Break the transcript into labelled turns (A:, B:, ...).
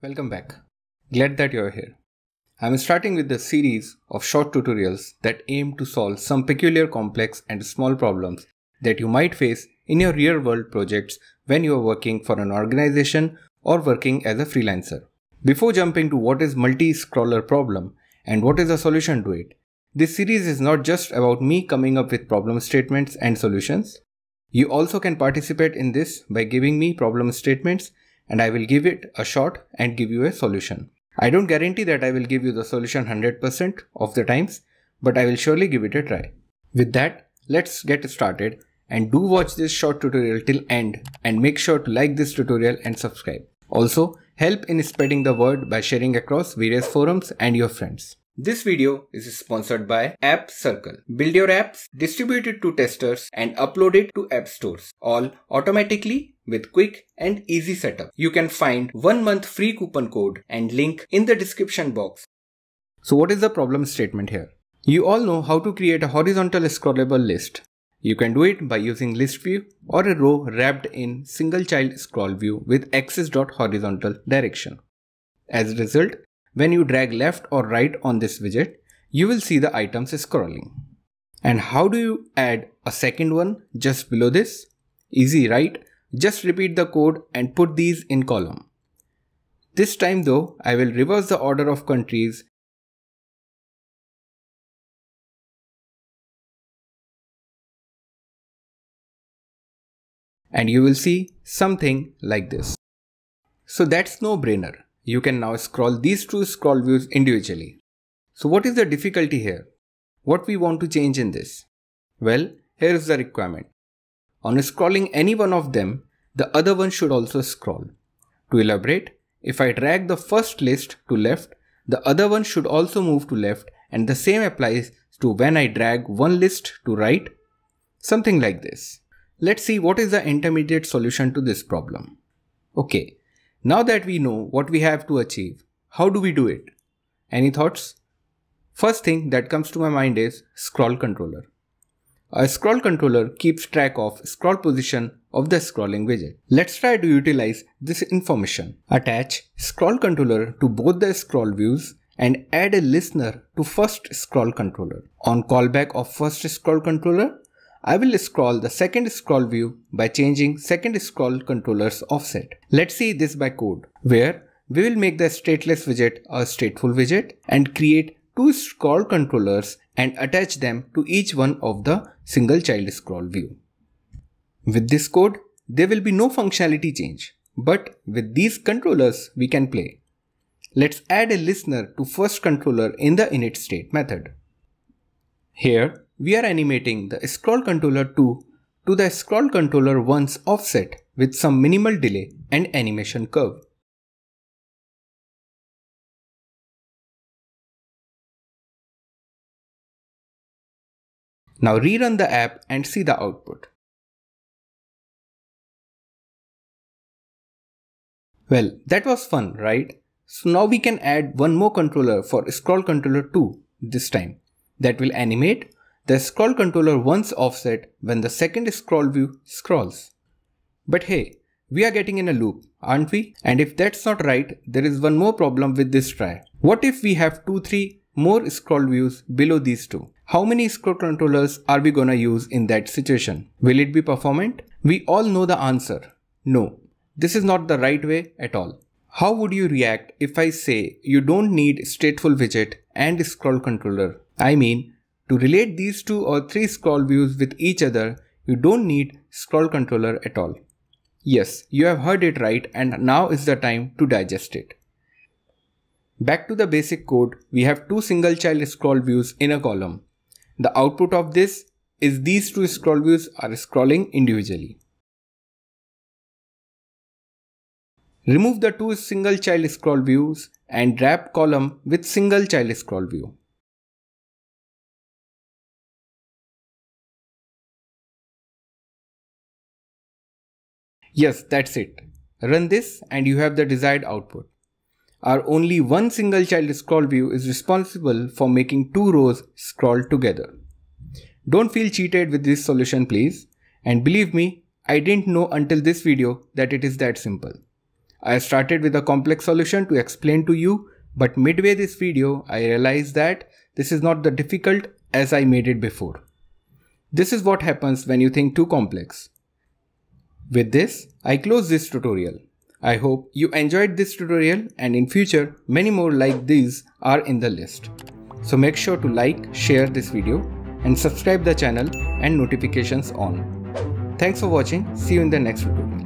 A: Welcome back. Glad that you're here. I'm starting with the series of short tutorials that aim to solve some peculiar complex and small problems that you might face in your real world projects when you are working for an organization or working as a freelancer. Before jumping to what is multi-scroller problem and what is the solution to it, this series is not just about me coming up with problem statements and solutions. You also can participate in this by giving me problem statements and I will give it a shot and give you a solution. I don't guarantee that I will give you the solution 100% of the times, but I will surely give it a try. With that, let's get started and do watch this short tutorial till end and make sure to like this tutorial and subscribe. Also, help in spreading the word by sharing across various forums and your friends. This video is sponsored by Appcircle. Build your apps, distribute it to testers and upload it to app stores, all automatically with quick and easy setup. You can find one month free coupon code and link in the description box. So what is the problem statement here? You all know how to create a horizontal scrollable list. You can do it by using list view or a row wrapped in single child scroll view with axis.horizontal direction. As a result, when you drag left or right on this widget, you will see the items scrolling. And how do you add a second one just below this? Easy, right? Just repeat the code and put these in column. This time though, I will reverse the order of countries and you will see something like this. So that's no brainer. You can now scroll these two scroll views individually. So what is the difficulty here? What we want to change in this? Well, here is the requirement. On scrolling any one of them, the other one should also scroll. To elaborate, if I drag the first list to left, the other one should also move to left and the same applies to when I drag one list to right. Something like this. Let's see what is the intermediate solution to this problem. Okay, now that we know what we have to achieve, how do we do it? Any thoughts? First thing that comes to my mind is scroll controller. A scroll controller keeps track of scroll position of the scrolling widget. Let's try to utilize this information. Attach scroll controller to both the scroll views and add a listener to first scroll controller. On callback of first scroll controller, I will scroll the second scroll view by changing second scroll controller's offset. Let's see this by code, where we will make the stateless widget a stateful widget and create two scroll controllers and attach them to each one of the single child scroll view. With this code, there will be no functionality change, but with these controllers we can play. Let's add a listener to first controller in the init state method. Here, we are animating the scroll controller 2 to the scroll controller 1's offset with some minimal delay and animation curve. Now rerun the app and see the output. Well, that was fun, right? So now we can add one more controller for scroll controller 2 this time that will animate the scroll controller 1's offset when the second scroll view scrolls. But hey, we are getting in a loop, aren't we? And if that's not right, there is one more problem with this try. What if we have 2-3 more scroll views below these two? How many scroll controllers are we gonna use in that situation? Will it be performant? We all know the answer. No, this is not the right way at all. How would you react if I say you don't need stateful widget and scroll controller? I mean, to relate these two or three scroll views with each other, you don't need scroll controller at all. Yes, you have heard it right and now is the time to digest it. Back to the basic code, we have two single child scroll views in a column. The output of this is these two scroll views are scrolling individually. Remove the two single child scroll views and wrap column with single child scroll view. Yes, that's it. Run this and you have the desired output. Our only one single child scroll view is responsible for making two rows scroll together. Don't feel cheated with this solution please. And believe me, I didn't know until this video that it is that simple. I started with a complex solution to explain to you, but midway this video, I realized that this is not the difficult as I made it before. This is what happens when you think too complex. With this, I close this tutorial. I hope you enjoyed this tutorial and in future many more like these are in the list. So make sure to like, share this video and subscribe the channel and notifications on. Thanks for watching. See you in the next tutorial.